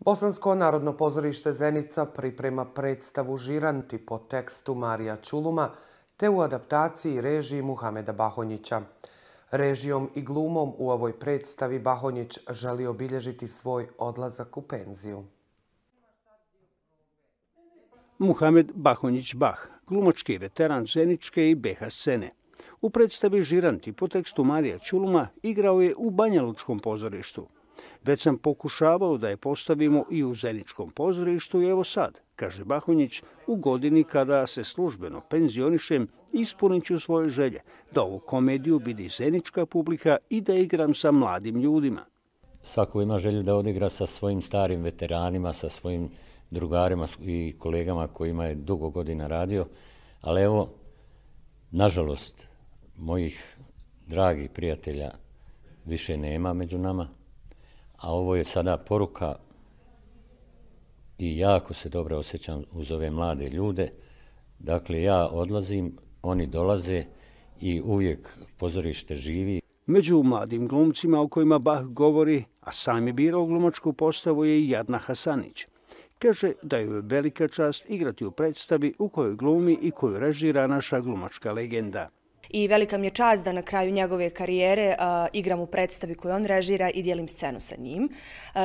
Bosansko narodno pozorište Zenica priprema predstavu Žiranti po tekstu Marija Čuluma te u adaptaciji režiji Muhameda Bahonjića. Režijom i glumom u ovoj predstavi Bahonjić želi obilježiti svoj odlazak u penziju. Muhamed Bahonjić Bah, glumački veteran Zeničke i BH scene. U predstavi Žiranti po tekstu Marija Čuluma igrao je u Banjalučkom pozorištu. Već sam pokušavao da je postavimo i u Zeničkom pozorištu i evo sad, kaže Bahunjić, u godini kada se službeno penzionišem, ispunit ću svoje želje, da ovu komediju vidi Zenička publika i da igram sa mladim ljudima. Svako ima želju da odigra sa svojim starim veteranima, sa svojim drugarima i kolegama kojima je dugo godina radio, ali evo, nažalost, mojih dragih prijatelja više nema među nama, a ovo je sada poruka i jako se dobro osjećam uz ove mlade ljude. Dakle, ja odlazim, oni dolaze i uvijek pozorište živi. Među mladim glumcima o kojima Bach govori, a sam je birao glumačku postavu je i Jadna Hasanić. Kaže da je velika čast igrati u predstavi u kojoj glumi i koju režira naša glumačka legenda i velika mi je čast da na kraju njegove karijere igram u predstavi koju on režira i dijelim scenu sa njim.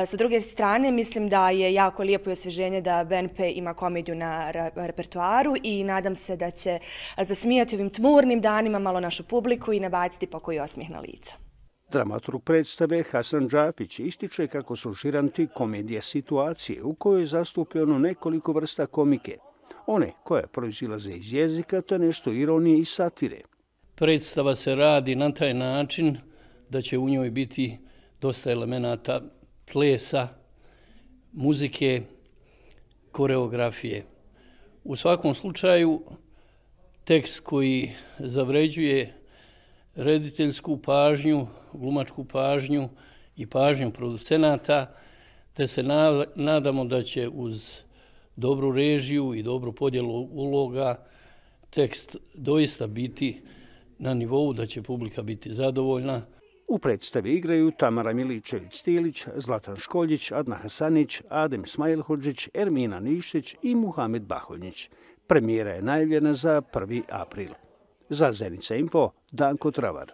Sa druge strane, mislim da je jako lijepo i osveženje da BNP ima komediju na repertuaru i nadam se da će zasmijati ovim tmurnim danima malo našu publiku i nabaciti pokoji osmijeh na lica. Dramaturg predstave Hasan Džafić ističe kako su žiranti komedije situacije u kojoj je zastupljeno nekoliko vrsta komike. One koje proizilaze iz jezika, to nešto ironije i satire predstava se radi na taj način da će u njoj biti dosta elemenata plesa, muzike, koreografije. U svakom slučaju, tekst koji zavređuje rediteljsku pažnju, glumačku pažnju i pažnju producenata, te se nadamo da će uz dobru režiju i dobru podjelu uloga tekst doista biti na nivou da će publika biti zadovoljna. U predstavi igraju Tamara Miličević-Stilić, Zlatan Školjić, Adna Hasanić, Adem Smajlhođić, Ermina Nišić i Muhamed Baholjić. Premijera je najavljena za 1. april. Za Zenica Info, Danko Travar.